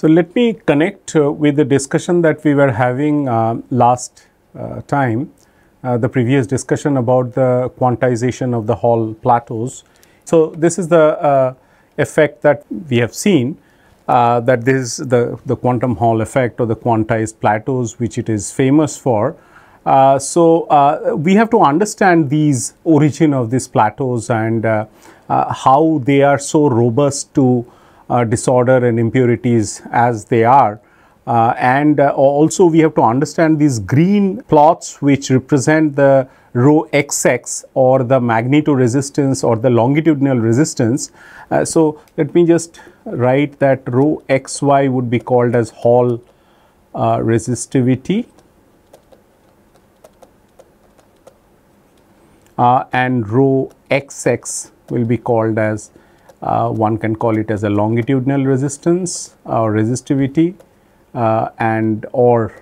So, let me connect uh, with the discussion that we were having uh, last uh, time, uh, the previous discussion about the quantization of the Hall plateaus. So, this is the uh, effect that we have seen uh, that this is the, the quantum Hall effect or the quantized plateaus which it is famous for. so, we have to understand these origin of these plateaus and how they are so robust to disorder and impurities as they are. Uh, and uh, also we have to understand these green plots which represent the rho xx or the magnetoresistance or the longitudinal resistance. Uh, so, let me just write that rho xy would be called as Hall uh, resistivity uh, and rho xx will be called as uh, one can call it as a longitudinal resistance or resistivity uh, and or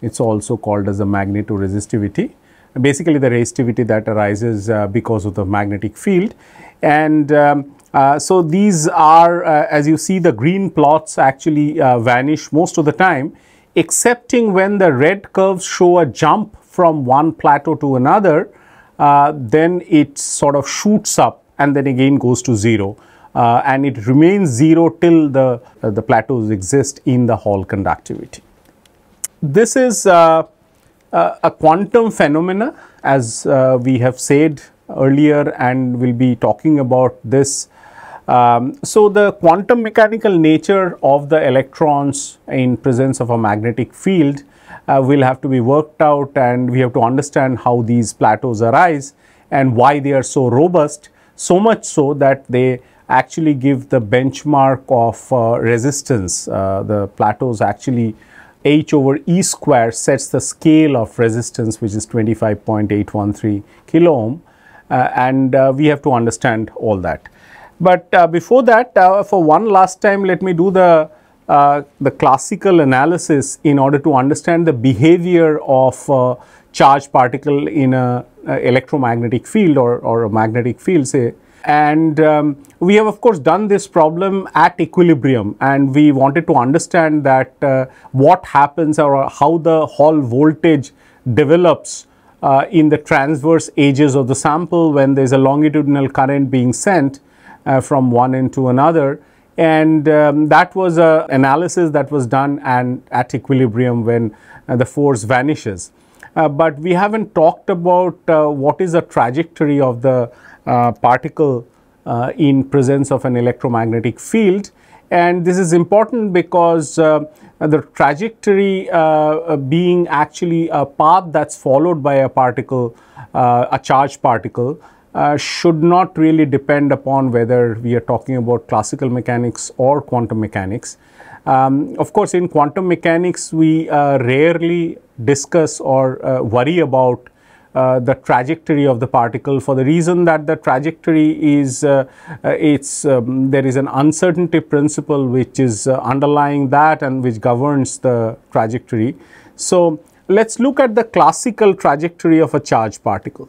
it is also called as a magnetoresistivity. Basically the resistivity that arises uh, because of the magnetic field and um, uh, so these are uh, as you see the green plots actually uh, vanish most of the time excepting when the red curves show a jump from one plateau to another then it sort of shoots up and then again goes to 0 uh, and it remains 0 till the, uh, the plateaus exist in the Hall conductivity. This is uh, uh a quantum phenomena as uh, we have said earlier and we will be talking about this. Um, so, the quantum mechanical nature of the electrons in presence of a magnetic field uh, will have to be worked out and we have to understand how these plateaus arise and why they are so robust so much so that they actually give the benchmark of uh, resistance. Uh, the plateaus actually h over e square sets the scale of resistance which is 25.813 kilo ohm uh, and uh, we have to understand all that. But uh, before that uh, for one last time let me do the the classical analysis in order to understand the behavior of charged particle in a, a electromagnetic field or, or a magnetic field say and um, we have of course done this problem at equilibrium and we wanted to understand that uh, what happens or how the Hall voltage develops uh, in the transverse edges of the sample when there is a longitudinal current being sent uh, from one end to another and um, that was a analysis that was done and at equilibrium when uh, the force vanishes. Uh, but we haven't talked about uh, what is the trajectory of the uh, particle in presence of an electromagnetic field and this is important because uh, the trajectory uh, being actually a path that's followed by a particle, uh, a charged particle, should not really depend upon whether we are talking about classical mechanics or quantum mechanics. Um, of course, in quantum mechanics, we rarely discuss or uh, worry about uh, the trajectory of the particle for the reason that the trajectory is uh, uh it's um, there is an uncertainty principle which is uh, underlying that and which governs the trajectory. So, let us look at the classical trajectory of a charged particle.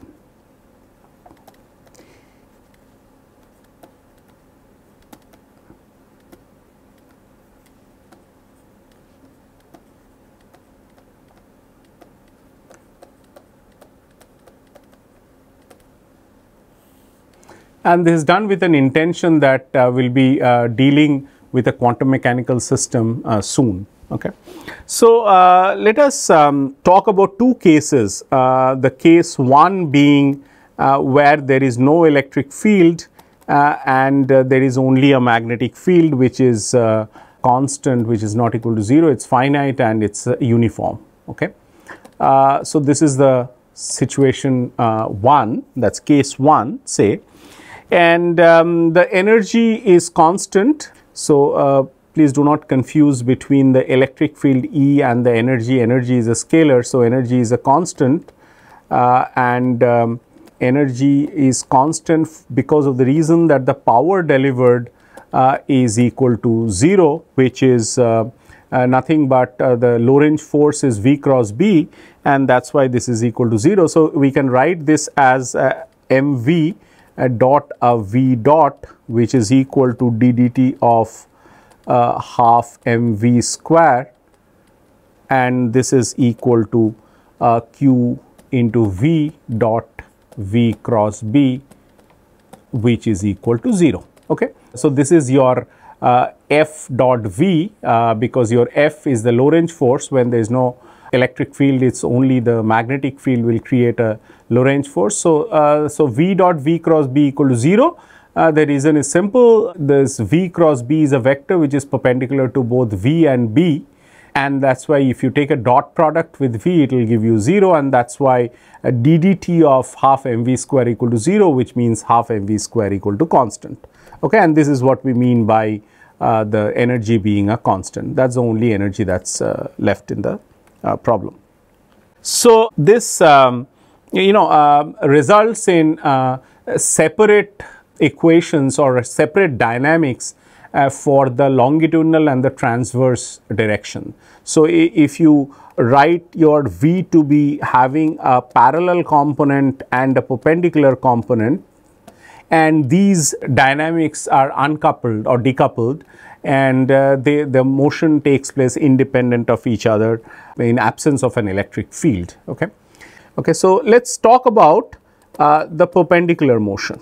And this is done with an intention that uh, will be uh, dealing with a quantum mechanical system uh, soon. Okay. So, uh, let us um, talk about two cases, uh, the case one being uh, where there is no electric field and there is only a magnetic field which is constant which is not equal to 0, it is finite and it is uniform. Okay. so, this is the situation 1 that is case 1 say and um, the energy is constant. So, uh, please do not confuse between the electric field E and the energy. Energy is a scalar, so energy is a constant uh, and um, energy is constant because of the reason that the power delivered uh, is equal to 0 which is uh, uh, nothing but uh, the Lorentz force is V cross B and that is why this is equal to 0. So, we can write this as mv a dot a v dot which is equal to d dt of uh, half mv square and this is equal to uh, q into v dot v cross b which is equal to 0. Okay. So, this is your uh, F dot V uh, because your F is the Lorentz force when there is no electric field it's only the magnetic field will create a Lorentz force. So, uh, so V dot V cross B equal to 0 uh, the reason is simple. This V cross B is a vector which is perpendicular to both V and B. And that is why if you take a dot product with V it will give you 0 and that is why a ddt of half mv square equal to 0 which means half mv square equal to constant. Okay and this is what we mean by uh, the energy being a constant. That is the only energy that is uh, left in the uh, problem. So, this um, you know uh, results in uh, separate equations or separate dynamics uh, for the longitudinal and the transverse direction. So, if you write your V to be having a parallel component and a perpendicular component and these dynamics are uncoupled or decoupled and uh, they, the motion takes place independent of each other in absence of an electric field. Okay, okay. So let's talk about uh, the perpendicular motion.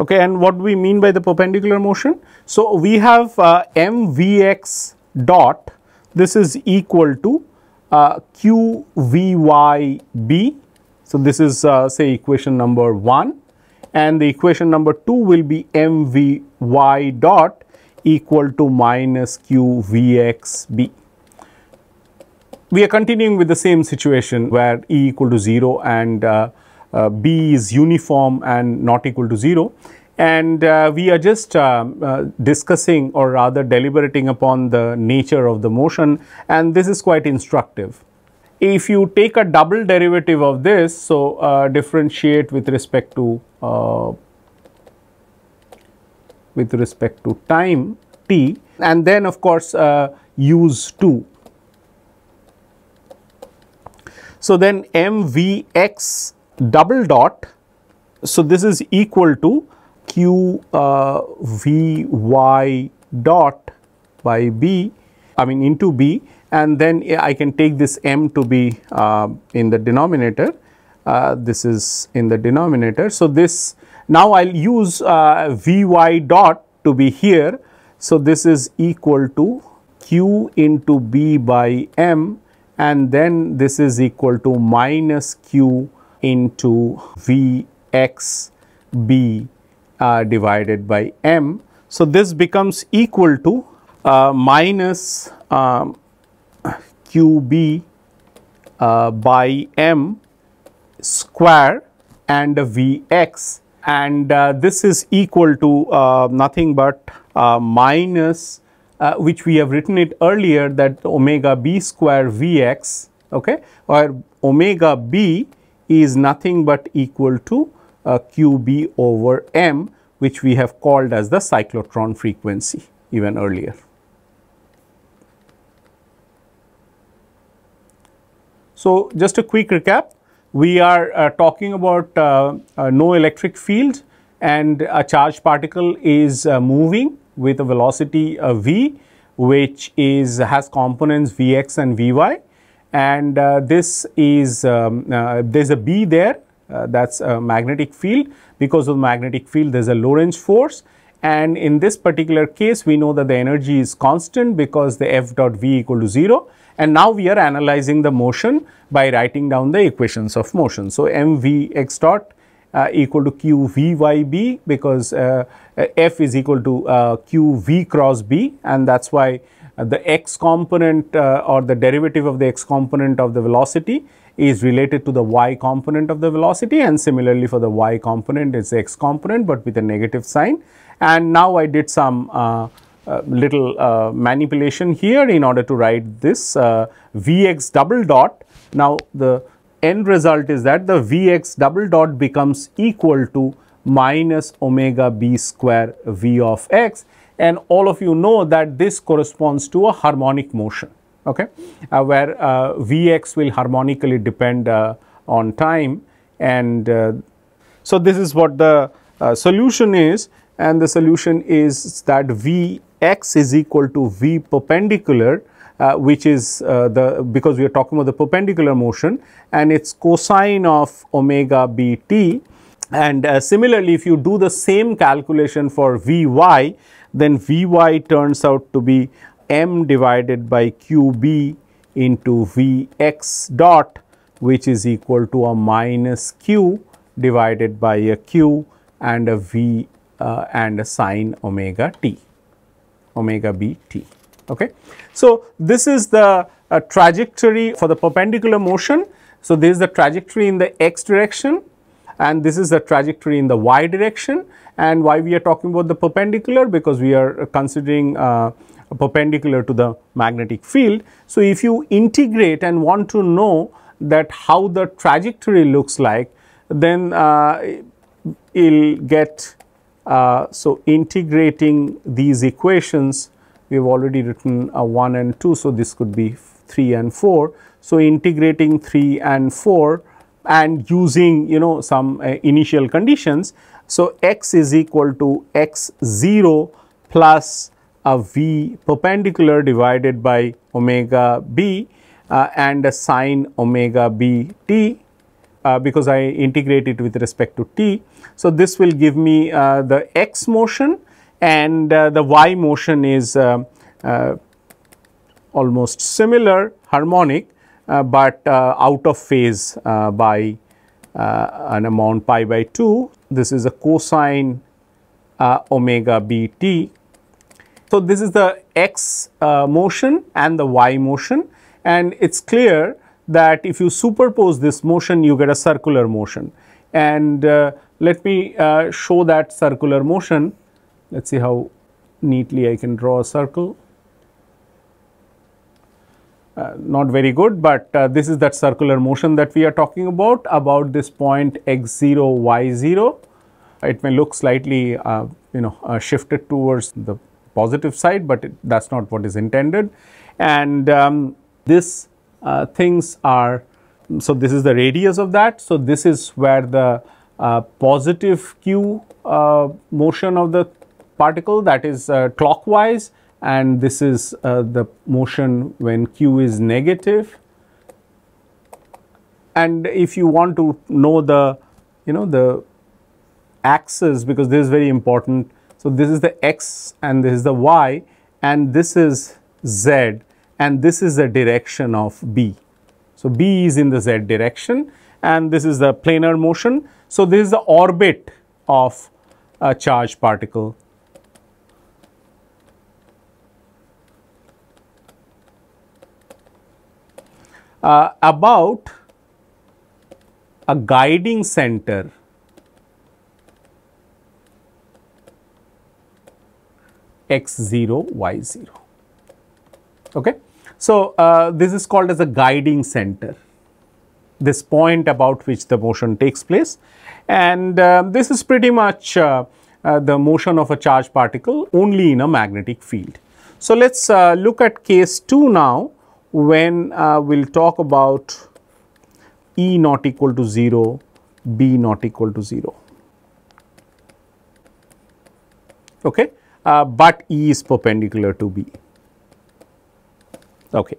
Okay, and what do we mean by the perpendicular motion? So, we have uh, mvx dot this is equal to uh, qvyb. So, this is uh, say equation number 1 and the equation number 2 will be mvy dot equal to minus qvxb. We are continuing with the same situation where E equal to 0 and uh, uh, B is uniform and not equal to 0 and uh, we are just uh, uh, discussing or rather deliberating upon the nature of the motion and this is quite instructive. If you take a double derivative of this, so uh, differentiate with respect to uh, with respect to time t and then of course use 2. So then mvx double dot, so this is equal to q uh, v y dot by b I mean into b and then I can take this m to be uh, in the denominator uh, this is in the denominator. So, this now I will use uh, v y dot to be here. So, this is equal to q into b by m and then this is equal to minus q into v x b uh, divided by m. So, this becomes equal to uh, minus um, qb uh, by m square and vx and uh, this is equal to uh, nothing but uh, minus which we have written it earlier that omega b square vx okay or omega b is nothing but equal to QB over M which we have called as the cyclotron frequency even earlier. So, just a quick recap, we are uh, talking about uh, uh, no electric field and a charged particle is uh, moving with a velocity uh, v which is has components vx and vy and uh, this is um, there is a b there uh, that is a magnetic field. Because of the magnetic field there is a Lorentz force and in this particular case we know that the energy is constant because the F dot V equal to 0 and now we are analyzing the motion by writing down the equations of motion. So, mv x dot uh, equal to q v y b because uh, f is equal to uh, q v cross b and that is why uh, the x component uh, or the derivative of the x component of the velocity is related to the y component of the velocity and similarly for the y component it's x component but with a negative sign and now I did some uh, uh, little uh, manipulation here in order to write this uh, Vx double dot. Now the end result is that the Vx double dot becomes equal to minus omega b square V of x and all of you know that this corresponds to a harmonic motion okay, uh, where uh, Vx will harmonically depend uh, on time. And uh, so this is what the uh, solution is. And the solution is that Vx is equal to V perpendicular uh, which is the because we are talking about the perpendicular motion. And its cosine of omega bt and similarly if you do the same calculation for Vy then Vy turns out to be m divided by qb into Vx dot which is equal to a minus q divided by a q and a v uh, and a sine omega t omega b t. Okay. So, this is the uh, trajectory for the perpendicular motion. So, this is the trajectory in the x direction and this is the trajectory in the y direction and why we are talking about the perpendicular because we are considering uh, perpendicular to the magnetic field. So, if you integrate and want to know that how the trajectory looks like then uh, you'll get uh, so integrating these equations we have already written a 1 and 2. So, this could be 3 and 4. So, integrating 3 and 4 and using you know some uh, initial conditions. So, x is equal to x 0 plus a v perpendicular divided by omega b uh, and a sine omega b t uh, because I integrate it with respect to t. So, this will give me uh, the x motion and uh, the y motion is uh, uh, almost similar harmonic, but out of phase by an amount pi by 2. This is a cosine omega b t. So, this is the x motion and the y motion and it is clear that if you superpose this motion you get a circular motion and uh, let me uh, show that circular motion let us see how neatly I can draw a circle. Uh, not very good, but uh, this is that circular motion that we are talking about, about this point x 0, y 0. It may look slightly, uh, you know, uh, shifted towards the positive side, but that is not what is intended. And um, this uh, things are, so this is the radius of that. So, this is where the uh, positive q motion of the particle that is clockwise and this is uh, the motion when q is negative. And if you want to know the you know the axis because this is very important. So, this is the x and this is the y and this is z and this is the direction of b. So, b is in the z direction and this is the planar motion. So, this is the orbit of a charged particle uh, about a guiding center. X 0 y 0 okay? So uh, this is called as a guiding center. This point about which the motion takes place. And uh, this is pretty much uh, uh the motion of a charged particle only in a magnetic field. So let's uh, look at case 2 now when uh, we will talk about E not equal to 0, B not equal to 0. Okay. Uh, but E is perpendicular to B. Okay.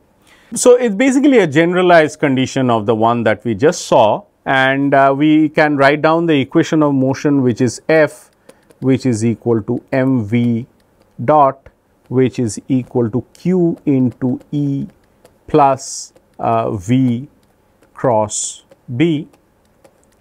So, it is basically a generalized condition of the one that we just saw and uh, we can write down the equation of motion which is F which is equal to mv dot which is equal to q into E plus uh, V cross B.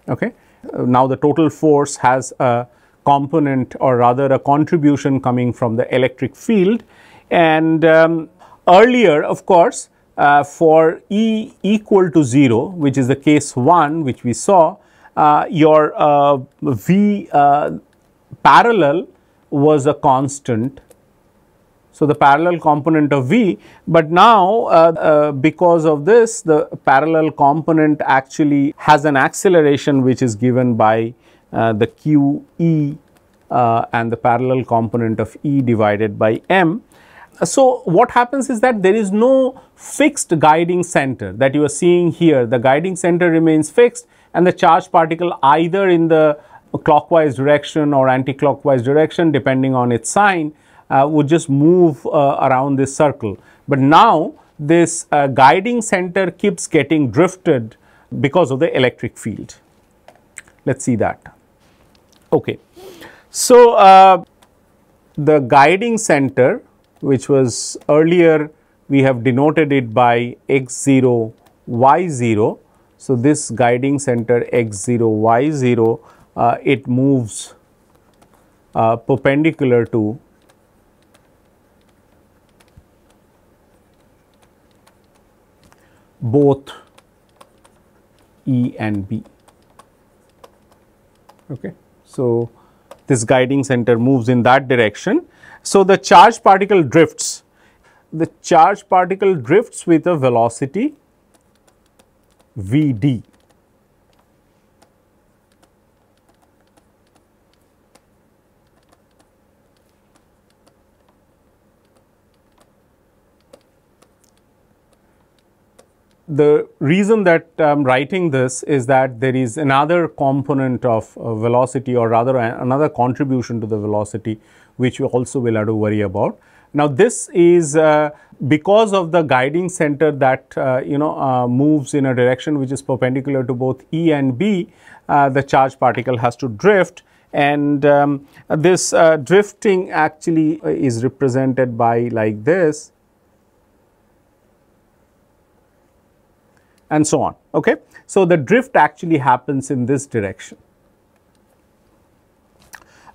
Okay. Now, the total force has a component or rather a contribution coming from the electric field and um, earlier of course, uh, for E equal to 0 which is the case 1 which we saw uh, your uh, V uh, parallel was a constant so, the parallel component of V, but now uh, uh, because of this the parallel component actually has an acceleration which is given by uh, the q e uh, and the parallel component of E divided by m so what happens is that there is no fixed guiding center that you are seeing here. The guiding center remains fixed and the charged particle either in the clockwise direction or anti-clockwise direction depending on its sign would just move uh, around this circle. But now this uh, guiding center keeps getting drifted because of the electric field. Let us see that. Okay. So, uh, the guiding center which was earlier we have denoted it by x0 y0. So, this guiding center x0 y0 uh, it moves uh, perpendicular to both E and B. Okay. So, this guiding center moves in that direction. So, the charged particle drifts, the charged particle drifts with a velocity v the reason that I am writing this is that there is another component of uh, velocity or rather another contribution to the velocity which we also will have to worry about. Now, this is uh, because of the guiding center that uh, you know uh, moves in a direction which is perpendicular to both E and B, uh, the charged particle has to drift and um, this uh, drifting actually is represented by like this and so on. Okay? So, the drift actually happens in this direction.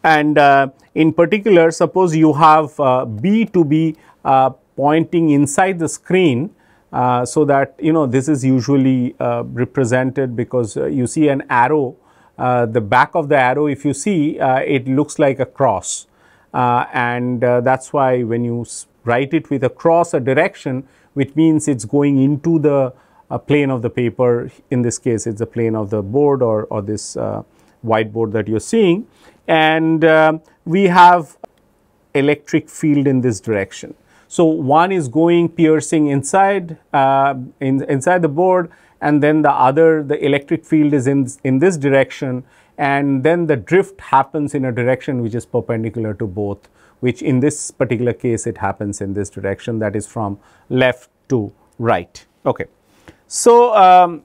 And uh, in particular, suppose you have uh, B to be uh, pointing inside the screen, uh, so that you know this is usually uh, represented because uh, you see an arrow, the back of the arrow if you see it looks like a cross and that is why when you write it with a cross a direction which means it is going into the a plane of the paper in this case it's a plane of the board or, or this uh, whiteboard that you're seeing and uh, we have electric field in this direction. So, one is going piercing inside uh, in, inside the board and then the other the electric field is in, in this direction and then the drift happens in a direction which is perpendicular to both which in this particular case it happens in this direction that is from left to right. Okay. So, um,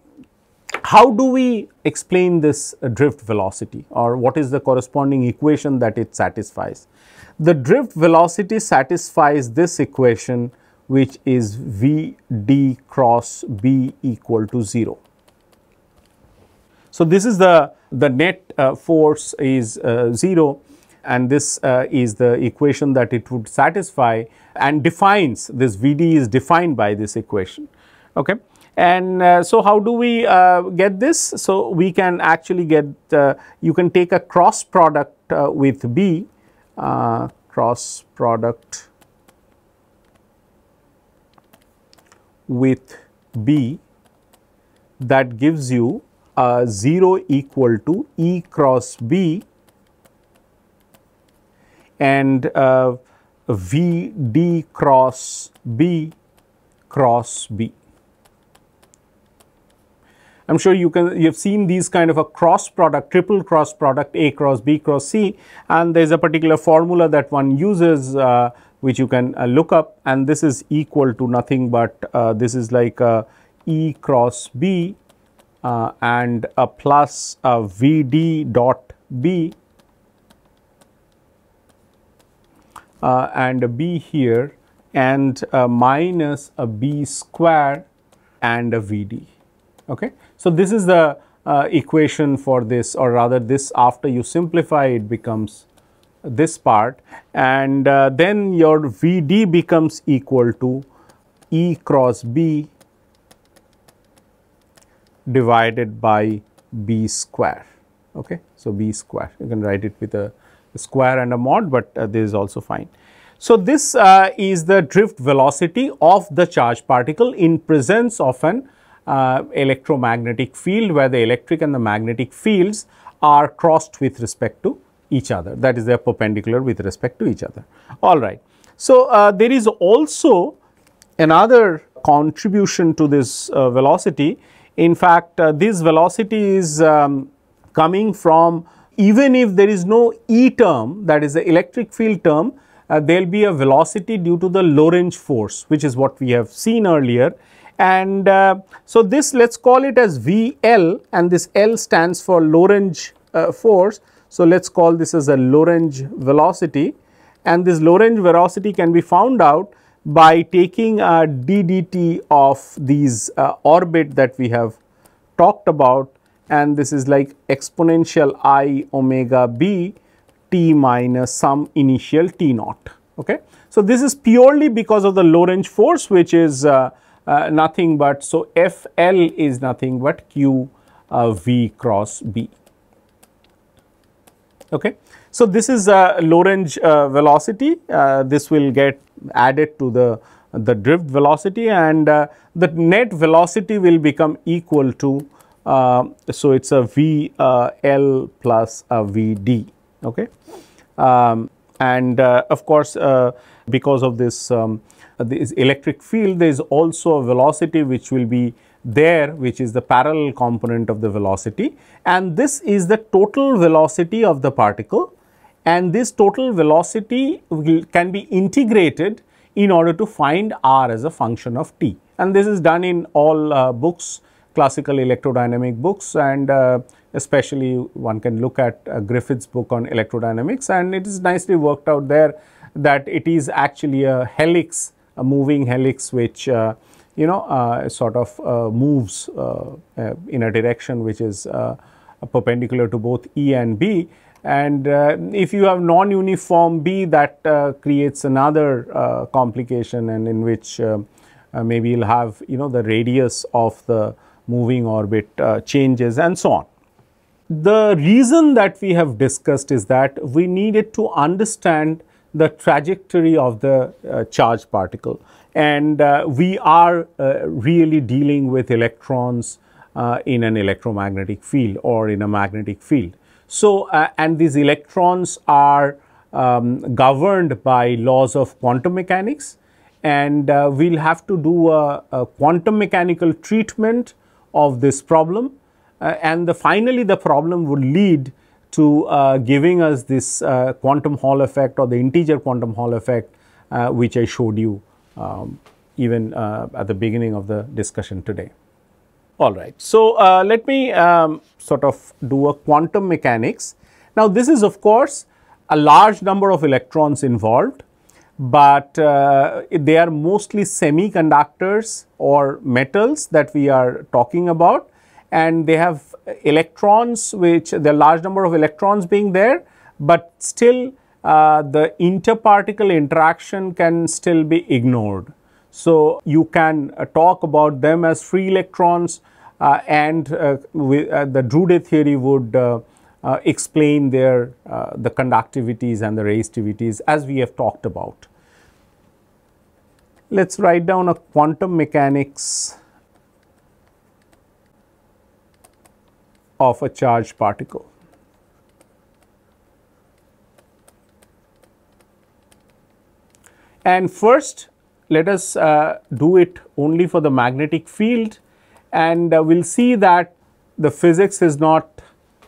how do we explain this uh, drift velocity or what is the corresponding equation that it satisfies? The drift velocity satisfies this equation which is V d cross B equal to 0. So, this is the, the net uh, force is uh, 0 and this uh, is the equation that it would satisfy and defines this V d is defined by this equation. Okay. And uh, so, how do we uh, get this? So, we can actually get, uh, you can take a cross product uh, with B, uh, cross product with B that gives you 0 equal to E cross B and uh, V D cross B cross B. I'm sure you can you've seen these kind of a cross product, triple cross product A cross B cross C and there's a particular formula that one uses uh, which you can uh, look up and this is equal to nothing but uh, this is like a E cross B uh, and a plus a VD dot B uh, and a B here and minus a B square and a VD. Okay. So, this is the uh, equation for this or rather this after you simplify it becomes this part and uh, then your VD becomes equal to E cross B divided by B square. Okay. So, B square you can write it with a, square and a mod, but uh, this is also fine. So, this uh, is the drift velocity of the charge particle in presence of an uh, electromagnetic field where the electric and the magnetic fields are crossed with respect to each other that is they are perpendicular with respect to each other. All right. So, uh, there is also another contribution to this uh, velocity. In fact, uh, this velocity is um, coming from even if there is no E term that is the electric field term, uh, there will be a velocity due to the Lorentz force which is what we have seen earlier. And uh, so, this let us call it as VL and this L stands for Lorentz uh, force. So, let us call this as a Lorentz velocity and this Lorentz velocity can be found out by taking a ddt of these uh, orbit that we have talked about and this is like exponential i omega b t minus some initial t naught. Okay. So, this is purely because of the Lorentz force which is uh, uh, nothing but so F L is nothing but Q uh, V cross B. Okay. So, this is a Lorentz uh, velocity, uh, this will get added to the, the drift velocity and uh, the net velocity will become equal to, uh, so it is a V uh, L plus a V D. Okay. Um, and uh, of course, because of this, um, this electric field, there is also a velocity which will be there which is the parallel component of the velocity. And this is the total velocity of the particle. And this total velocity will, can be integrated in order to find r as a function of t. And this is done in all uh, books classical electrodynamic books. And uh, especially one can look at uh, Griffiths' book on electrodynamics. And it is nicely worked out there that it is actually a helix a moving helix which uh, you know uh, sort of uh, moves in a direction which is perpendicular to both E and B and uh, if you have non-uniform B that uh, creates another uh, complication and in which maybe you'll have you know the radius of the moving orbit changes and so on. The reason that we have discussed is that we needed to understand the trajectory of the charged particle. And we are really dealing with electrons in an electromagnetic field or in a magnetic field. So, uh, and these electrons are um, governed by laws of quantum mechanics. And uh, we will have to do a, a, quantum mechanical treatment of this problem. Uh, and the finally the problem would lead to uh, giving us this uh, quantum Hall effect or the integer quantum Hall effect uh, which I showed you um, even at the beginning of the discussion today. All right. So, uh, let me um, sort of do a quantum mechanics. Now, this is of course a large number of electrons involved, but uh, they are mostly semiconductors or metals that we are talking about and they have electrons which the large number of electrons being there, but still uh, the interparticle interaction can still be ignored. So, you can uh, talk about them as free electrons uh, and uh, uh, the Drude theory would explain their the conductivities and the resistivities as we have talked about. Let us write down a quantum mechanics of a charged particle. And first let us uh, do it only for the magnetic field and uh, we will see that the physics is not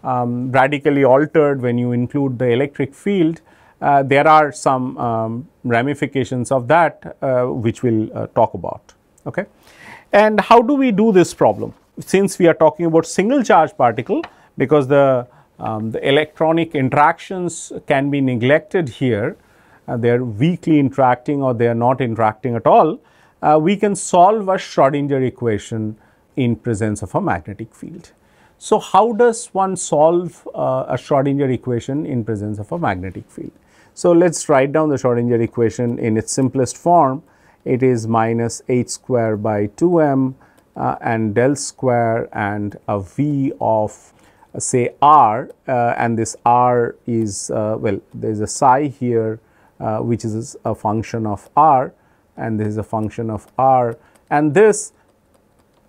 um, radically altered when you include the electric field. Uh, there are some um, ramifications of that uh, which we will uh, talk about. Okay. And how do we do this problem? Since we are talking about single charge particle because the, um, the electronic interactions can be neglected here, uh, they are weakly interacting or they are not interacting at all, uh, we can solve a Schrodinger equation in presence of a magnetic field. So, how does one solve uh, a Schrodinger equation in presence of a magnetic field? So, let us write down the Schrodinger equation in its simplest form. It is minus h square by 2 m uh, and del square and a v of uh, say r uh, and this r is uh, well there is a psi here which is a function of r and this is a function of r. And this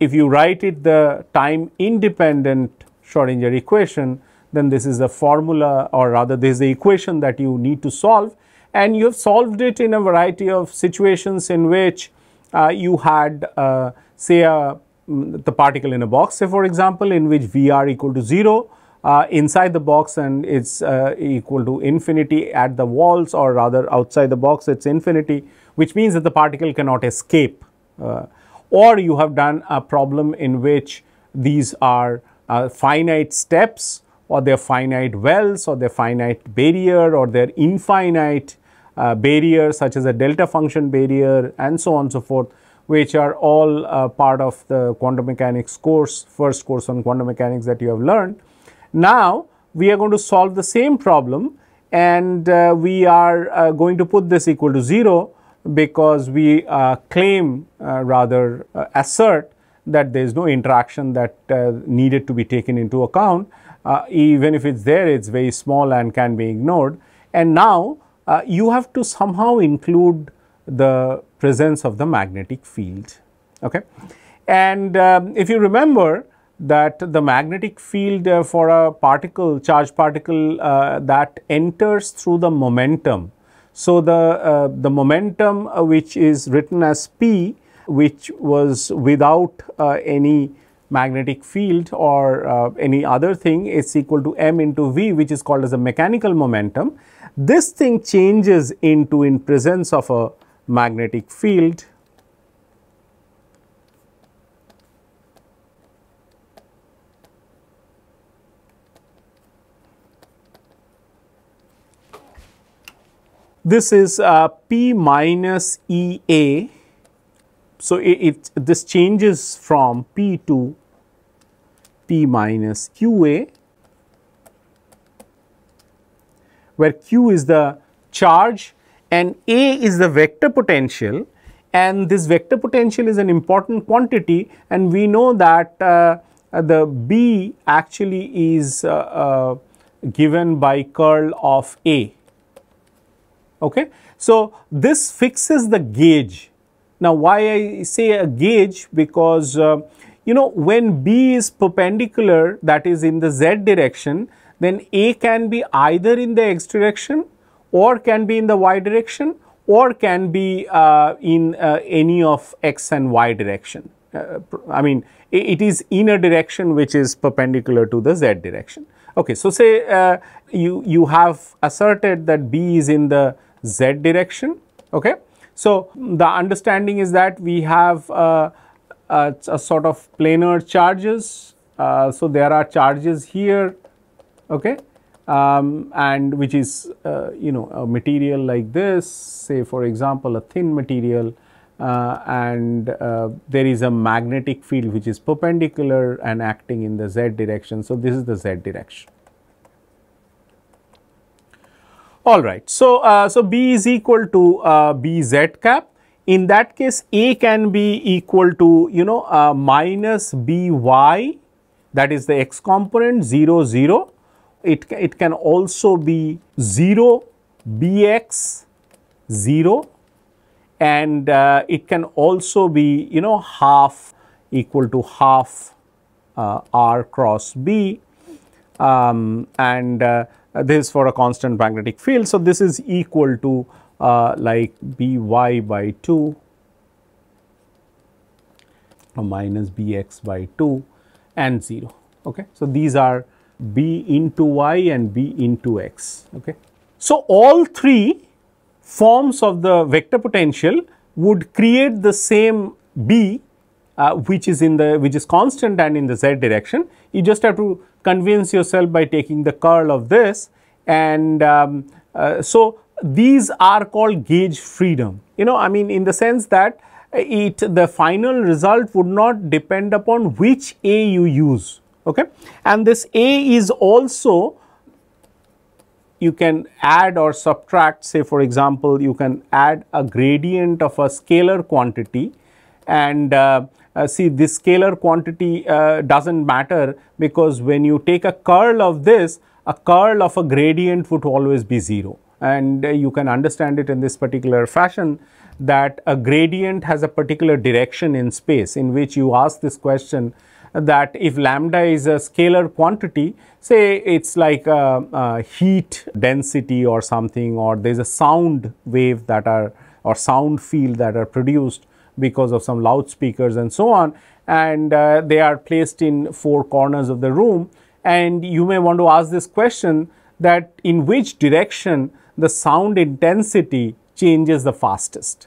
if you write it the time independent Schrodinger equation, then this is the formula or rather this is the equation that you need to solve. And you have solved it in a variety of situations in which uh, you had uh, say a, mm, the particle in a box. Say for example in which Vr equal to 0 uh, inside the box and it's uh, equal to infinity at the walls or rather outside the box it's infinity which means that the particle cannot escape. Uh, or you have done a problem in which these are uh, finite steps or they're finite wells or they're finite barrier or they're infinite uh, barriers such as a delta function barrier and so on and so forth which are all uh, part of the quantum mechanics course first course on quantum mechanics that you have learned now, we are going to solve the same problem and uh, we are uh, going to put this equal to 0 because we uh, claim uh, rather uh, assert that there is no interaction that needed to be taken into account. even if it's there, it's very small and can be ignored. And now, you have to somehow include the presence of the magnetic field. Okay? And um, if you remember, that the magnetic field uh, for a particle, charged particle uh, that enters through the momentum. So, the, uh, the momentum uh, which is written as P which was without uh, any magnetic field or any other thing is equal to m into v which is called as a mechanical momentum. This thing changes into in presence of a magnetic field This is uh, P minus E A. So, it, it, this changes from P to P minus Q A, where Q is the charge and A is the vector potential and this vector potential is an important quantity and we know that uh, the B actually is uh, uh given by curl of A Okay. So, this fixes the gauge. Now, why I say a gauge because uh, you know when B is perpendicular that is in the z direction then A can be either in the x direction or can be in the y direction or can be uh, in uh, any of x and y direction. Uh, I mean it is in a direction which is perpendicular to the z direction. Okay, so say uh, you you have asserted that B is in the z direction. Okay. So, the understanding is that we have uh, a, a, sort of planar charges. Uh, so, there are charges here okay, um, and which is uh, you know a material like this say for example, a thin material uh, and uh, there is a magnetic field which is perpendicular and acting in the z direction. So, this is the z direction. All right. So, uh, so B is equal to uh, B z cap. In that case, A can be equal to you know uh, minus B y that is the x component 0 0. It, it can also be 0 B x 0 and uh, it can also be you know half equal to half uh, r cross B um, and uh, this is for a constant magnetic field. So, this is equal to uh, like B y by 2 minus B x by 2 and 0. Okay. So, these are B into y and B into x. Okay. So, all three forms of the vector potential would create the same B uh, which is in the which is constant and in the z direction. You just have to convince yourself by taking the curl of this and um, uh, so these are called gauge freedom you know I mean in the sense that it the final result would not depend upon which A you use okay? And this A is also you can add or subtract say for example you can add a gradient of a scalar quantity. And uh, uh, see this scalar quantity uh, does not matter because when you take a curl of this a curl of a gradient would always be 0 and uh, you can understand it in this particular fashion that a gradient has a particular direction in space in which you ask this question that if lambda is a scalar quantity, say it's like a, a heat density or something or there is a sound wave that are or sound field that are produced because of some loudspeakers and so on and uh, they are placed in four corners of the room. And you may want to ask this question that in which direction the sound intensity changes the fastest.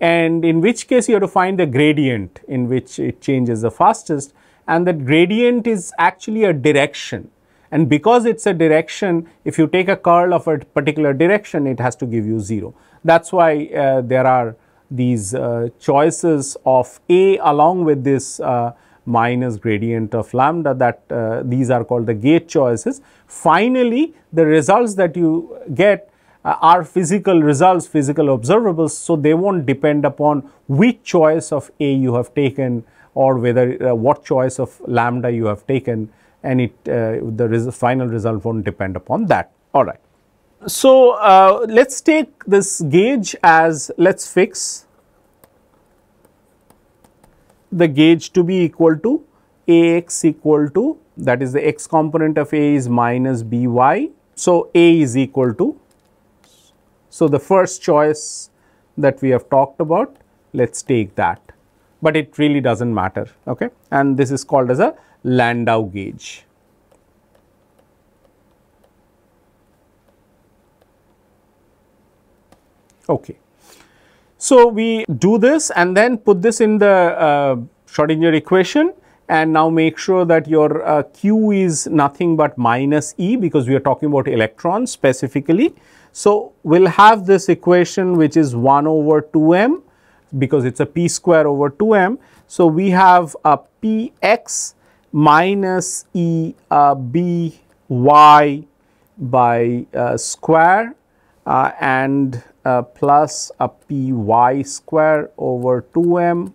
And in which case you have to find the gradient in which it changes the fastest and that gradient is actually a direction and because it's a direction if you take a curl of a particular direction it has to give you 0 that's why uh, there are these uh, choices of A along with this uh, minus gradient of lambda that uh, these are called the gauge choices. Finally, the results that you get uh, are physical results, physical observables. So, they not depend upon which choice of A you have taken or whether uh, what choice of lambda you have taken and it uh, the res final result not depend upon that. All right. So, uh, let us take this gauge as let us fix the gauge to be equal to Ax equal to that is the x component of A is minus By. So, A is equal to so the first choice that we have talked about let us take that, but it really does not matter okay and this is called as a Landau gauge. Okay. So, we do this and then put this in the uh, Schrodinger equation and now make sure that your uh, q is nothing but minus E because we are talking about electrons specifically. So, we will have this equation which is 1 over 2 m because it is a p square over 2 m. So, we have a p x minus E uh, b y by uh, square uh, and uh, plus a p y square over 2 m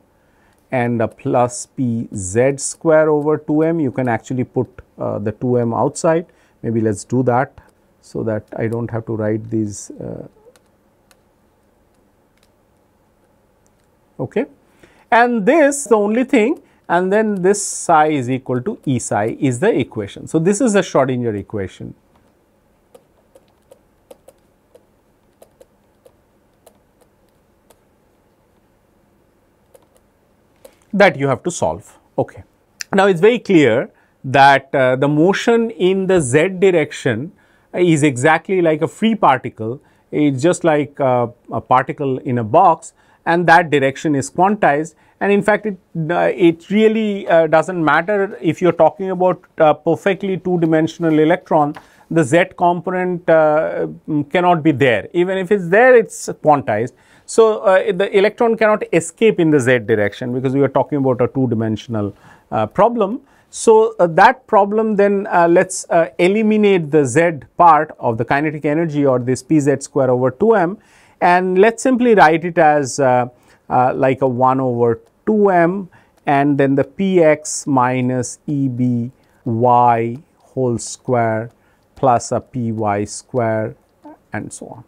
and a plus p z square over 2 m. You can actually put uh, the 2 m outside. Maybe let us do that so that I do not have to write these. Okay. And this the only thing and then this psi is equal to E psi is the equation. So, this is the Schrodinger equation. that you have to solve. Okay. Now, it is very clear that uh, the motion in the z direction is exactly like a free particle. It is just like uh, a particle in a box and that direction is quantized. And in fact, it, uh, it really uh, does not matter if you are talking about uh, perfectly two dimensional electron the z component uh, cannot be there. Even if it is there it is quantized. So, uh, the electron cannot escape in the z direction because we are talking about a two dimensional uh, problem. So, that problem then let us uh, eliminate the z part of the kinetic energy or this pz square over 2m and let us simply write it as uh, like a 1 over 2m and then the px minus eby whole square plus a py square and so on.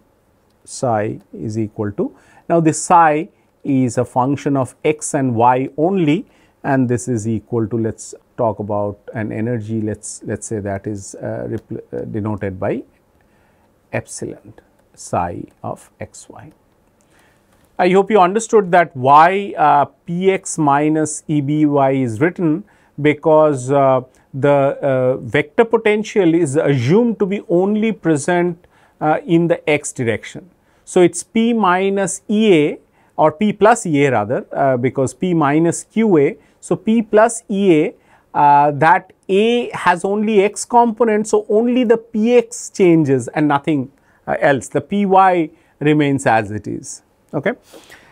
Psi is equal to now, this psi is a function of x and y only and this is equal to let us talk about an energy let us let us say that is uh, uh, denoted by epsilon psi of x y. I hope you understood that why uh, px minus eby is written because uh, the uh, vector potential is assumed to be only present uh, in the x direction. So, it is P minus EA or P plus EA rather uh, because P minus QA. So, P plus EA uh, that A has only x component. So, only the Px changes and nothing else the Py remains as it is. Okay.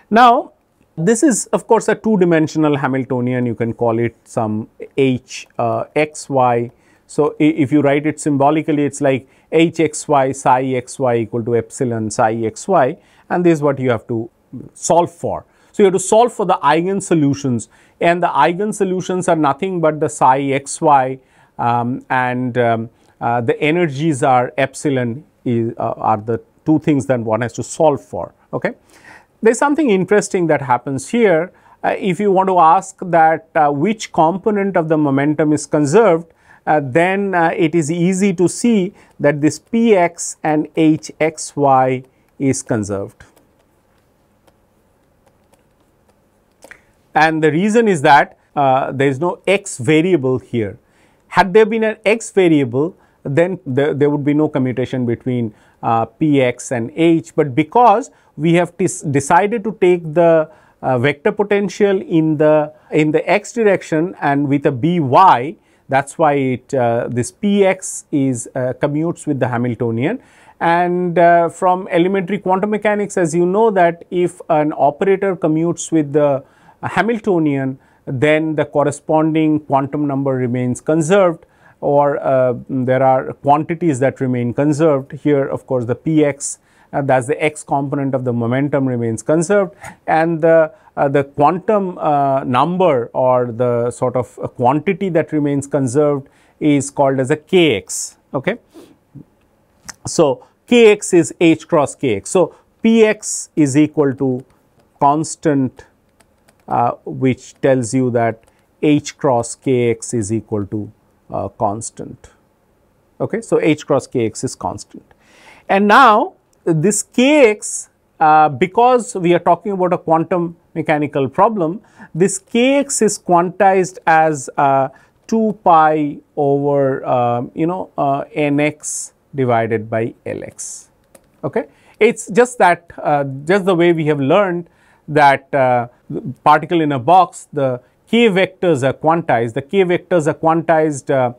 Now, this is of course a two dimensional Hamiltonian you can call it some H uh, x y. So, if you write it symbolically it is like h x y psi x y equal to epsilon psi x y and this is what you have to solve for. So, you have to solve for the eigen solutions and the eigen solutions are nothing but the psi x y um, and um, uh, the energies are epsilon is, uh, are the two things that one has to solve for. Okay. There is something interesting that happens here uh, if you want to ask that uh, which component of the momentum is conserved, uh, then uh, it is easy to see that this px and hxy is conserved. And the reason is that uh, there is no x variable here. Had there been an x variable, then the, there would be no commutation between uh, px and h, but because we have decided to take the uh, vector potential in the in the x direction and with a by that's why it uh, this px is uh, commutes with the Hamiltonian. And uh, from elementary quantum mechanics as you know that if an operator commutes with the Hamiltonian then the corresponding quantum number remains conserved or uh, there are quantities that remain conserved here of course the px uh, that is the x component of the momentum remains conserved and the, uh, the quantum uh, number or the sort of quantity that remains conserved is called as a kx. Okay. So, kx is h cross kx. So, px is equal to constant uh, which tells you that h cross kx is equal to uh, constant. Okay. So, h cross kx is constant. And now, this kx uh, because we are talking about a quantum mechanical problem, this kx is quantized as uh, 2 pi over uh, you know uh, nx divided by lx. Okay? It is just that uh, just the way we have learned that particle in a box the k vectors are quantized, the k vectors are quantized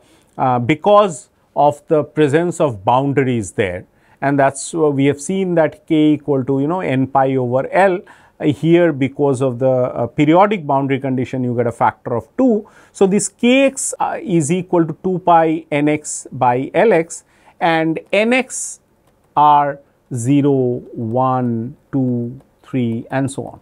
because of the presence of boundaries there and that is uh, we have seen that k equal to you know n pi over L uh, here because of the uh, periodic boundary condition you get a factor of 2. So, this kx uh, is equal to 2 pi nx by Lx and nx are 0, 1, 2, 3 and so on.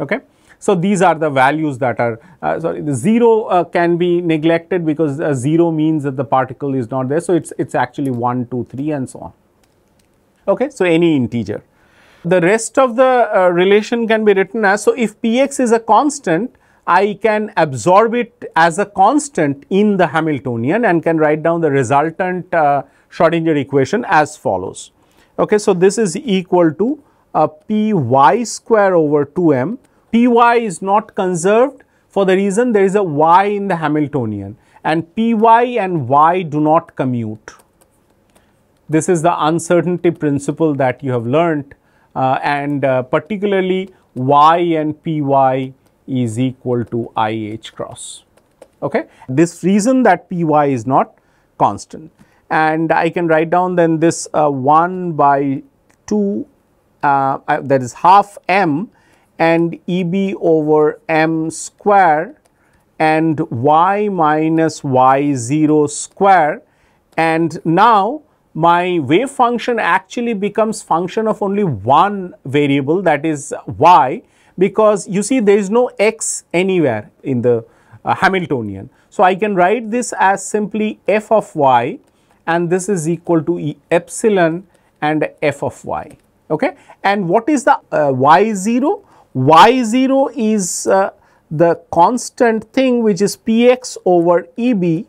Okay. So, these are the values that are uh, sorry the 0 uh, can be neglected because 0 means that the particle is not there. So, it is it's actually 1, 2, 3 and so on okay so any integer the rest of the uh, relation can be written as so if px is a constant I can absorb it as a constant in the Hamiltonian and can write down the resultant uh, Schrodinger equation as follows. Okay, so this is equal to uh, py square over 2m. Py is not conserved for the reason there is a y in the Hamiltonian and py and y do not commute. This is the uncertainty principle that you have learnt uh, and uh, particularly y and py is equal to IH cross. Okay. This reason that py is not constant and I can write down then this uh, 1 by 2 uh, that is half m and EB over m square and y minus y0 square and now my wave function actually becomes function of only one variable that is y because you see there is no x anywhere in the uh, Hamiltonian. So, I can write this as simply f of y and this is equal to e epsilon and f of y. Okay? And what is the uh, y0? Y0 is uh, the constant thing which is px over eb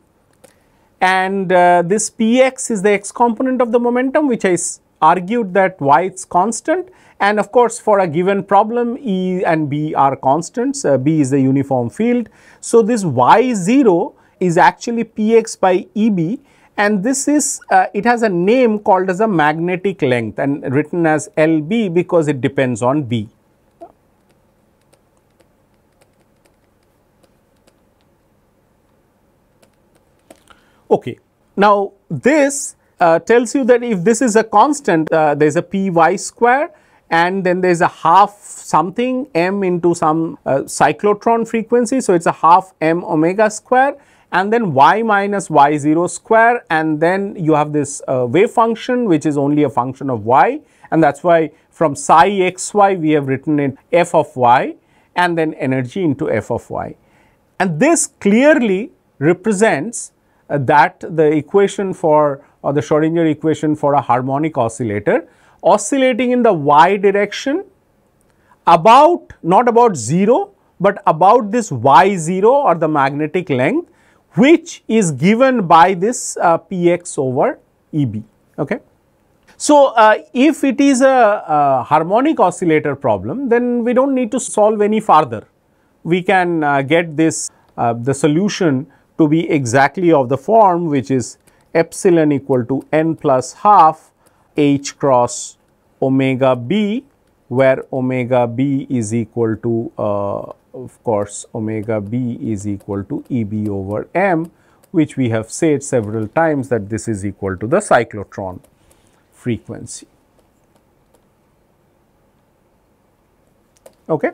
and uh, this px is the x component of the momentum which I argued that y is constant and of course for a given problem E and B are constants, uh, B is the uniform field. So, this y0 is actually px by EB and this is uh, it has a name called as a magnetic length and written as LB because it depends on B. Okay. Now, this uh, tells you that if this is a constant, uh, there is a py square and then there is a half something m into some uh, cyclotron frequency. So, it is a half m omega square and then y minus y0 square and then you have this uh, wave function which is only a function of y and that is why from psi xy we have written in f of y and then energy into f of y. And this clearly represents that the equation for or the Schrodinger equation for a harmonic oscillator oscillating in the y direction about not about 0 but about this y0 or the magnetic length which is given by this uh, px over eb. Okay. So, uh, if it is a, a, harmonic oscillator problem then we do not need to solve any further. We can uh, get this uh, the solution to be exactly of the form which is epsilon equal to n plus half h cross omega b where omega b is equal to uh, of course omega b is equal to eb over m which we have said several times that this is equal to the cyclotron frequency. Okay.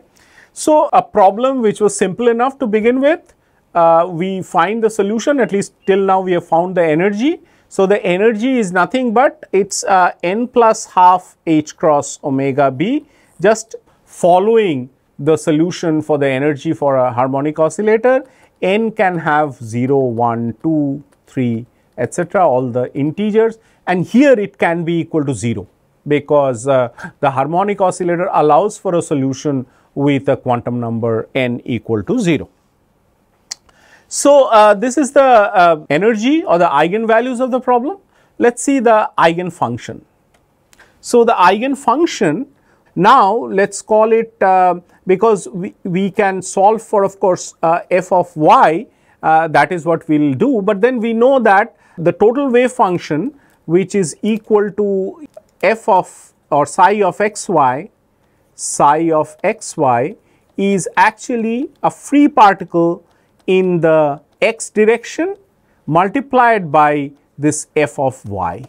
So, a problem which was simple enough to begin with, uh, we find the solution at least till now we have found the energy. So, the energy is nothing but it is uh, n plus half h cross omega b just following the solution for the energy for a harmonic oscillator n can have 0, 1, 2, 3 etc. all the integers and here it can be equal to 0 because uh, the harmonic oscillator allows for a solution with a quantum number n equal to 0. So, uh, this is the uh, energy or the eigenvalues of the problem. Let us see the eigenfunction. So, the eigenfunction now let us call it uh, because we, we can solve for of course uh, f of y uh, that is what we will do, but then we know that the total wave function which is equal to f of or psi of xy, psi of xy is actually a free particle in the x direction multiplied by this f of y.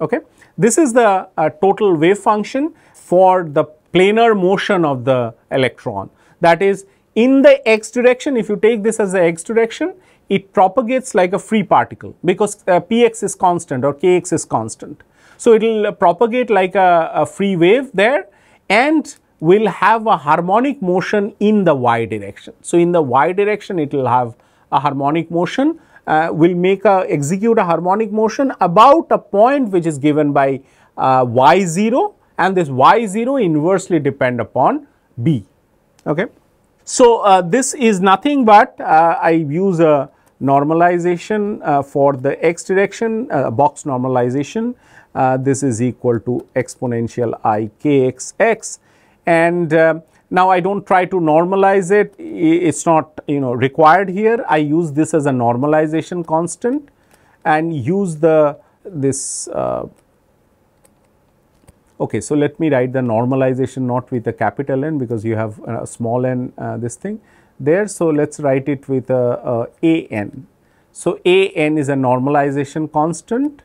Okay. This is the uh, total wave function for the planar motion of the electron. That is in the x direction, if you take this as the x direction, it propagates like a free particle because uh, px is constant or kx is constant. So, it will propagate like a, a free wave there and will have a harmonic motion in the y direction. So, in the y direction it will have a harmonic motion uh, will make a execute a harmonic motion about a point which is given by uh, y0 and this y0 inversely depend upon b. Okay. So, uh, this is nothing but uh, I use a normalization uh, for the x direction uh, box normalization this is equal to exponential i k x x and uh, now I do not try to normalize it it is not you know required here I use this as a normalization constant and use the this uh, okay so let me write the normalization not with a capital N because you have a small n uh, this thing there. So, let us write it with a, a, a n. So, a n is a normalization constant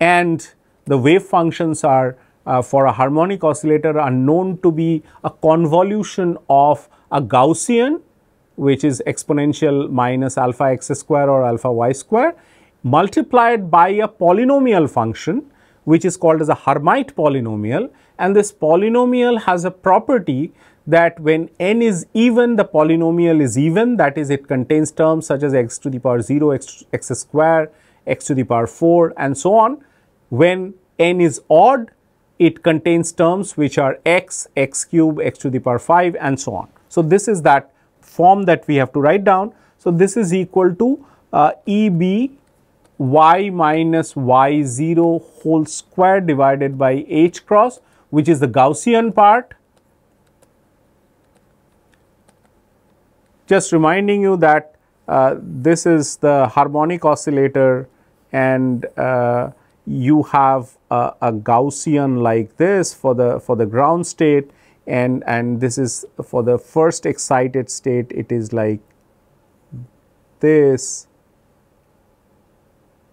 and the wave functions are uh, for a harmonic oscillator are known to be a convolution of a Gaussian which is exponential minus alpha x square or alpha y square multiplied by a polynomial function which is called as a Hermite polynomial and this polynomial has a property that when n is even the polynomial is even that is it contains terms such as x to the power 0, x, x square, x to the power 4 and so on. When n is odd it contains terms which are x, x cube, x to the power 5 and so on. So, this is that form that we have to write down. So, this is equal to uh, E b y minus y 0 whole square divided by h cross which is the Gaussian part just reminding you that uh, this is the harmonic oscillator and uh, you have a, a, Gaussian like this for the for the ground state and and this is for the first excited state it is like this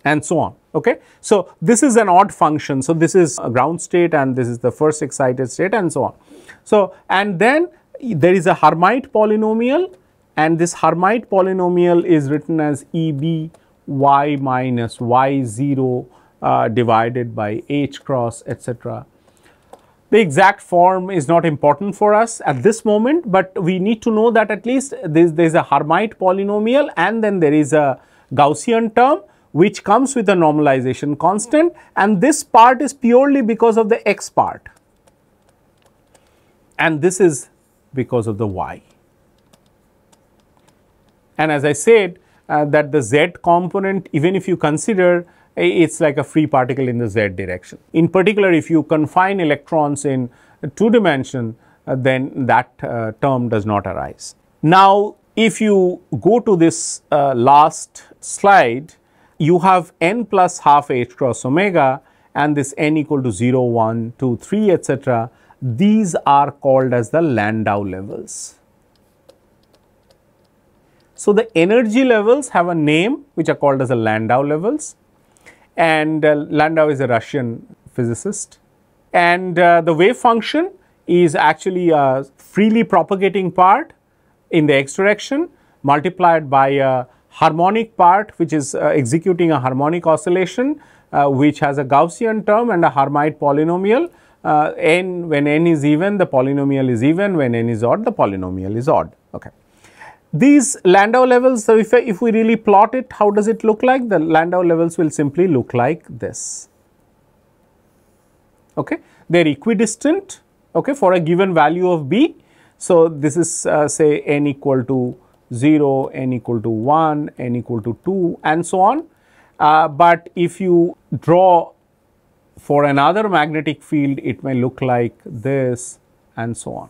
and so on okay? So this is an odd function. So this is a ground state and this is the first excited state and so on. So and then there is a hermite polynomial and this Hermite polynomial is written as E b y minus y 0 uh, divided by h cross etc. The exact form is not important for us at this moment, but we need to know that at least there is a Hermite polynomial and then there is a Gaussian term which comes with a normalization constant and this part is purely because of the x part and this is because of the y. And as I said uh, that the z component even if you consider it's like a free particle in the z direction. In particular if you confine electrons in two dimension uh, then that uh, term does not arise. Now if you go to this uh, last slide you have n plus half h cross omega and this n equal to 0, 1, 2, 3 etc. These are called as the Landau levels. So, the energy levels have a name which are called as the Landau levels and uh, Landau is a Russian physicist and uh, the wave function is actually a freely propagating part in the x direction multiplied by a harmonic part which is uh, executing a harmonic oscillation uh, which has a Gaussian term and a Hermite polynomial. Uh, n when n is even the polynomial is even when n is odd the polynomial is odd. Okay. These Landau levels so if, if we really plot it how does it look like the Landau levels will simply look like this. Okay. They are equidistant okay, for a given value of b. So, this is uh, say n equal to 0, n equal to 1, n equal to 2 and so on. Uh, but if you draw for another magnetic field it may look like this and so on.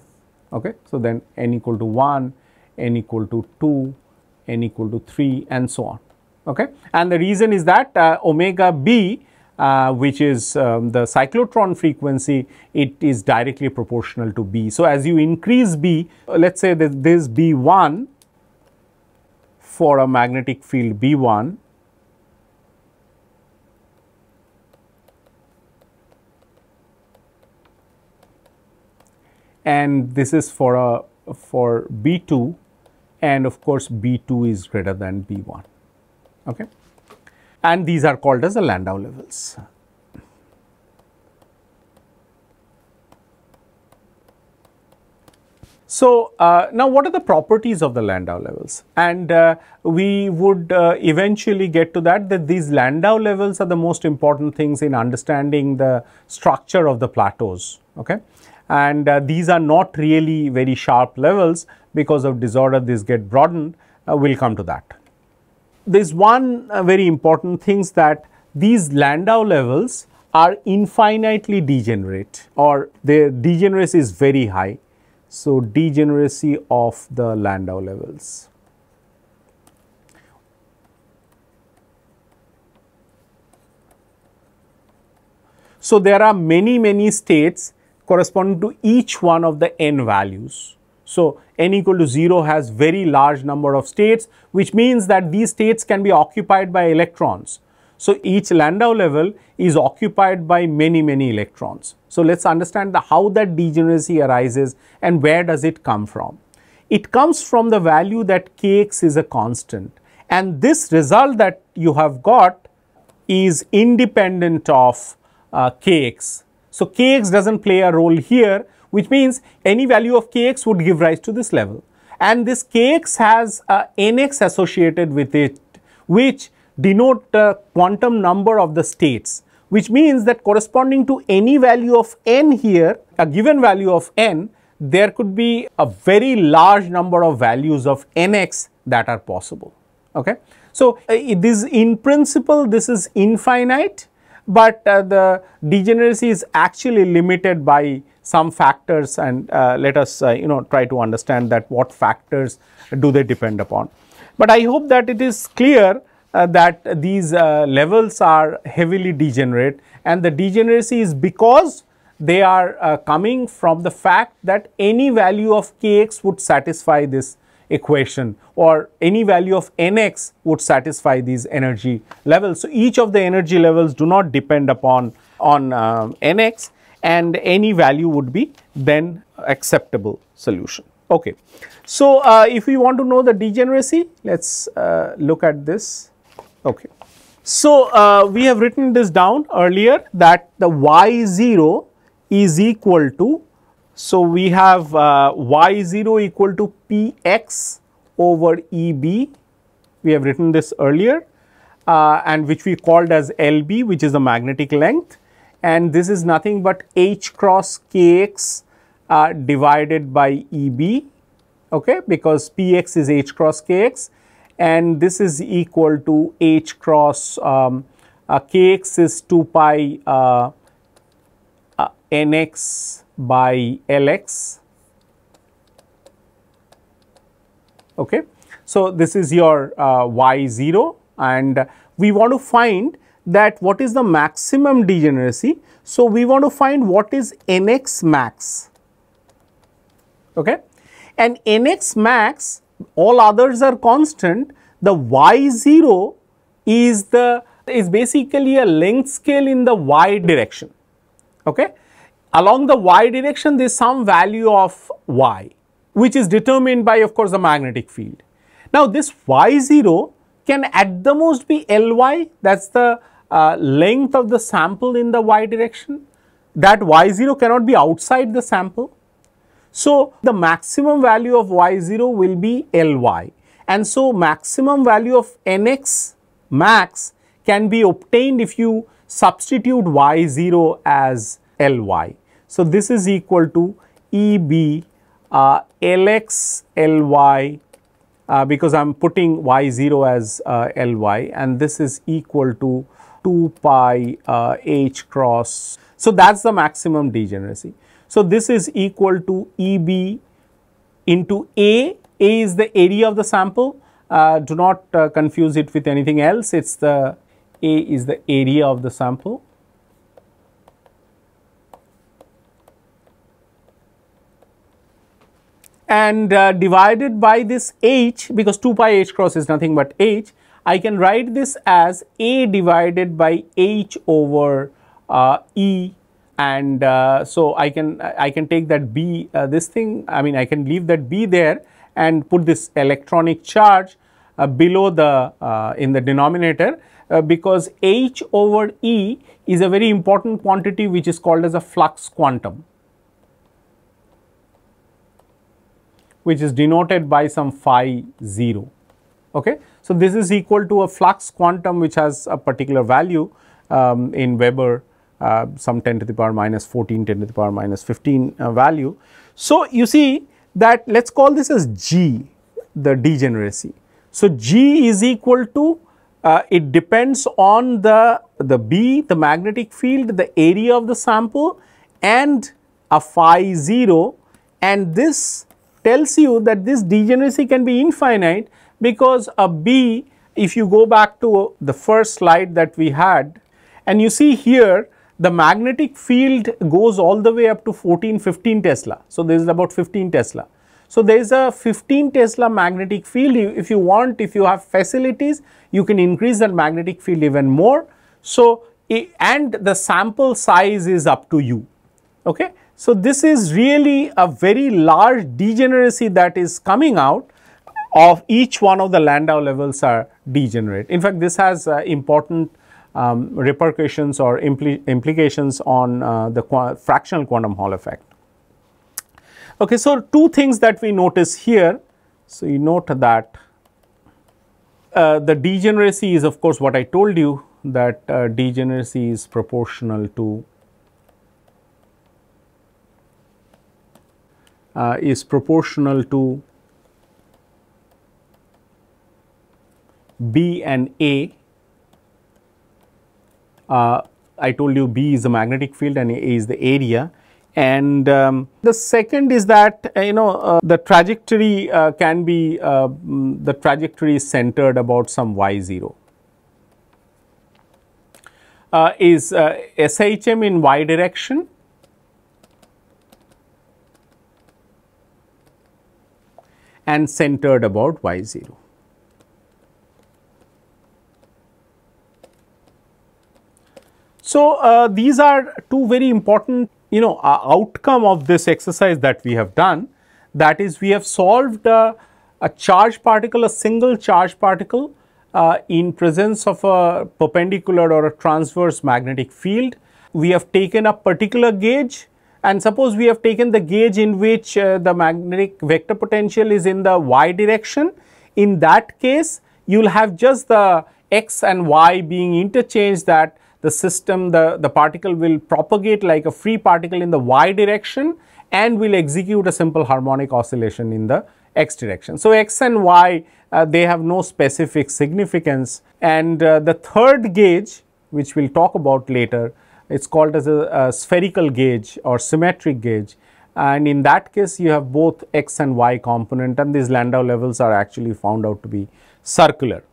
Okay. So, then n equal to 1, n equal to 2, n equal to 3 and so on. Okay. And the reason is that uh, omega b uh, which is um, the cyclotron frequency, it is directly proportional to B. So, as you increase B, let us say that this B1 for a magnetic field B1 and this is for a for B2 and of course B2 is greater than B1 okay and these are called as the Landau levels. So, uh, now what are the properties of the Landau levels? And uh, we would uh, eventually get to that, that these Landau levels are the most important things in understanding the structure of the plateaus. Okay? And uh, these are not really very sharp levels because of disorder these get broadened, uh, we will come to that there is one uh, very important thing that these Landau levels are infinitely degenerate or their degeneracy is very high. So, degeneracy of the Landau levels. So, there are many many states corresponding to each one of the n values. So, n equal to 0 has very large number of states which means that these states can be occupied by electrons. So, each Landau level is occupied by many many electrons. So, let us understand the, how that degeneracy arises and where does it come from. It comes from the value that kx is a constant and this result that you have got is independent of uh, kx. So, kx does not play a role here which means any value of kx would give rise to this level. And this kx has a nx associated with it, which denote the quantum number of the states, which means that corresponding to any value of n here, a given value of n, there could be a very large number of values of nx that are possible. Okay? So, uh, this in principle this is infinite, but uh, the degeneracy is actually limited by some factors and uh, let us uh, you know try to understand that what factors do they depend upon. But I hope that it is clear uh, that these uh, levels are heavily degenerate and the degeneracy is because they are uh, coming from the fact that any value of kx would satisfy this equation or any value of nx would satisfy these energy levels. So, each of the energy levels do not depend upon on um, nx and any value would be then acceptable solution. Okay. So, uh, if we want to know the degeneracy, let us uh, look at this. Okay. So, uh, we have written this down earlier that the y0 is equal to, so we have uh, y0 equal to px over eb, we have written this earlier uh, and which we called as lb which is the magnetic length. And this is nothing but h cross kx uh, divided by EB okay? Because Px is h cross kx and this is equal to h cross um, uh, kx is 2 pi uh, uh, nx by lx. Okay. So, this is your uh, y0 and we want to find that what is the maximum degeneracy. So, we want to find what is nx max okay. and nx max all others are constant the y0 is the is basically a length scale in the y direction okay. Along the y direction there is some value of y which is determined by of course the magnetic field. Now this y0 can at the most be Ly that is the uh, length of the sample in the y direction that y0 cannot be outside the sample. So, the maximum value of y0 will be Ly and so maximum value of nx max can be obtained if you substitute y0 as Ly. So, this is equal to Eb uh, Lx Ly uh, because I am putting y0 as uh, Ly and this is equal to 2 pi uh, h cross. So, that is the maximum degeneracy. So, this is equal to Eb into A, A is the area of the sample, uh, do not uh, confuse it with anything else, it is the A is the area of the sample. And uh, divided by this h because 2 pi h cross is nothing but h, I can write this as a divided by h over uh, e and uh, so I can I can take that b uh, this thing I mean I can leave that b there and put this electronic charge uh, below the uh, in the denominator because h over e is a very important quantity which is called as a flux quantum. Which is denoted by some phi 0. Okay. So, this is equal to a flux quantum which has a particular value um, in Weber uh, some 10 to the power minus 14, 10 to the power minus 15 uh, value. So, you see that let us call this as G the degeneracy. So, G is equal to uh, it depends on the, the B the magnetic field the area of the sample and a phi 0 and this tells you that this degeneracy can be infinite because a B if you go back to the first slide that we had and you see here the magnetic field goes all the way up to 14 15 Tesla. So, there is about 15 Tesla. So, there is a 15 Tesla magnetic field if you want if you have facilities you can increase that magnetic field even more. So, and the sample size is up to you. Okay. So, this is really a very large degeneracy that is coming out of each one of the Landau levels are degenerate. In fact, this has uh, important um, repercussions or impli implications on uh, the qu fractional quantum Hall effect. Okay, so two things that we notice here. So, you note that uh, the degeneracy is of course what I told you that uh, degeneracy is proportional to uh, is proportional to B and A. Uh, I told you B is the magnetic field and A is the area. And um, the second is that uh, you know uh, the trajectory uh, can be mm, the trajectory is centered about some y 0. Uh, is SHM in y direction and centered about y 0. So, uh, these are two very important you know uh, outcome of this exercise that we have done that is we have solved uh, a charge particle a single charge particle uh, in presence of a perpendicular or a transverse magnetic field. We have taken a particular gauge and suppose we have taken the gauge in which uh, the magnetic vector potential is in the y direction. In that case, you will have just the x and y being interchanged that the system, the, the particle will propagate like a free particle in the y direction and will execute a simple harmonic oscillation in the x direction. So, x and y uh, they have no specific significance and uh, the third gauge which we will talk about later it is called as a, a, spherical gauge or symmetric gauge and in that case you have both x and y component and these Landau levels are actually found out to be circular.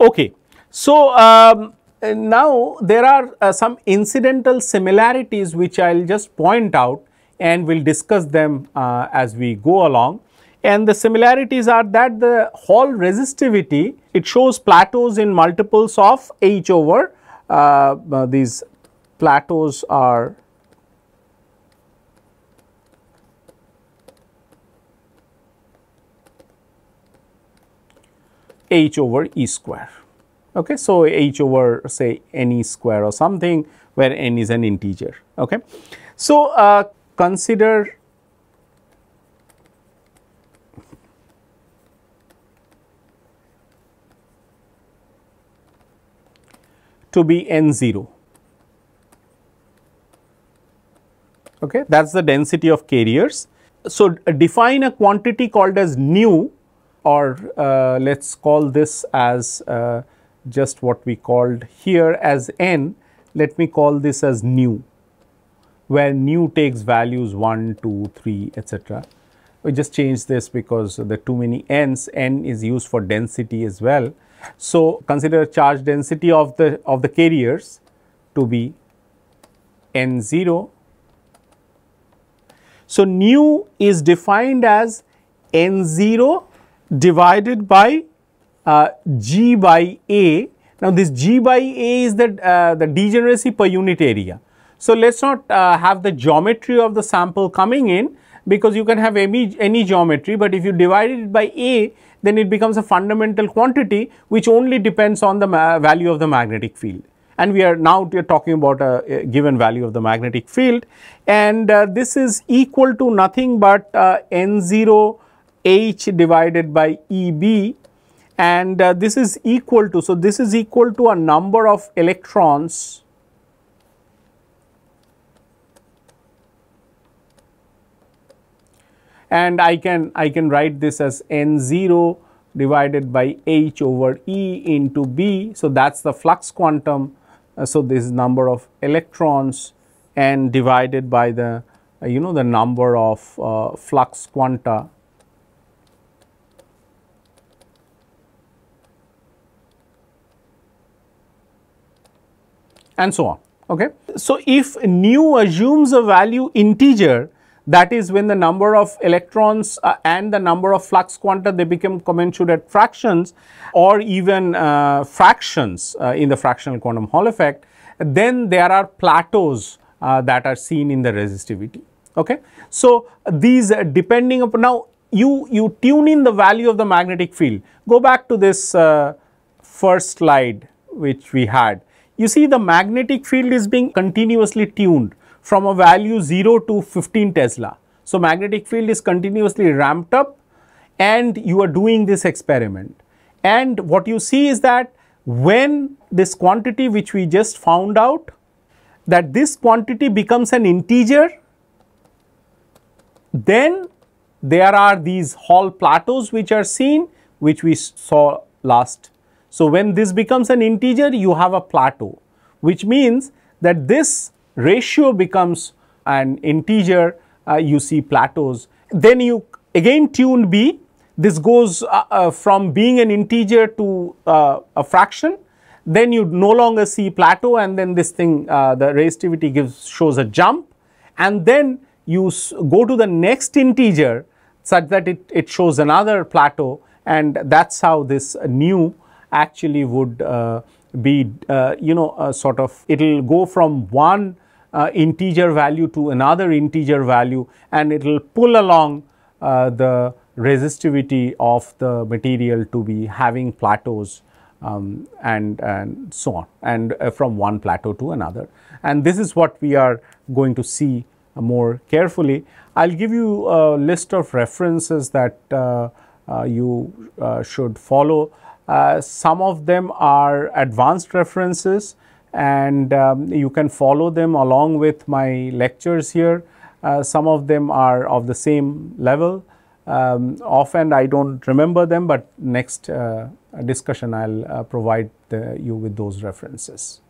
Okay. So, um, now there are uh, some incidental similarities which I will just point out and we will discuss them uh, as we go along. And the similarities are that the Hall resistivity, it shows plateaus in multiples of h over uh, uh these plateaus are h over e square. Okay. So, h over say n square or something where n is an integer. Okay. So, uh, consider to be n 0. Okay. That is the density of carriers. So, define a quantity called as nu or uh, let us call this as uh, just what we called here as n, let me call this as nu, where nu takes values 1, 2, 3, etc. We just change this because there are too many n's, n is used for density as well. So, consider charge density of the of the carriers to be n 0. So, nu is defined as n 0 divided by uh, G by A. Now, this G by A is the, uh, the degeneracy per unit area. So, let us not uh, have the geometry of the sample coming in because you can have any, any geometry, but if you divide it by A, then it becomes a fundamental quantity which only depends on the value of the magnetic field. And we are now we are talking about a, a, given value of the magnetic field and uh, this is equal to nothing but uh, N0 H divided by EB and uh, this is equal to, so this is equal to a number of electrons and I can I can write this as n0 divided by h over e into b. So, that is the flux quantum. Uh, so, this number of electrons and divided by the uh, you know the number of uh, flux quanta and so on. Okay. So, if nu assumes a value integer that is when the number of electrons uh, and the number of flux quanta they become commensurate fractions or even uh, fractions uh, in the fractional quantum Hall effect, then there are plateaus uh, that are seen in the resistivity. Okay. So, these uh, depending upon now you, you tune in the value of the magnetic field. Go back to this uh, first slide which we had you see the magnetic field is being continuously tuned from a value 0 to 15 Tesla. So, magnetic field is continuously ramped up and you are doing this experiment. And what you see is that when this quantity which we just found out that this quantity becomes an integer, then there are these Hall plateaus which are seen which we saw last so, when this becomes an integer you have a plateau which means that this ratio becomes an integer uh, you see plateaus. Then you again tune B. This goes uh, uh, from being an integer to uh, a fraction. Then you no longer see plateau and then this thing uh, the resistivity gives shows a jump. And then you go to the next integer such that it, it shows another plateau. And that is how this nu actually would uh, be you know sort of it will go from one integer value to another integer value and it will pull along the resistivity of the material to be having plateaus um, and, and so on and uh, from one plateau to another. And this is what we are going to see uh, more carefully. I will give you a list of references that uh, you should follow. Uh, some of them are advanced references and um, you can follow them along with my lectures here. Uh, some of them are of the same level Um, offhand I do not remember them, but next uh, discussion I will uh, provide the, you with those references.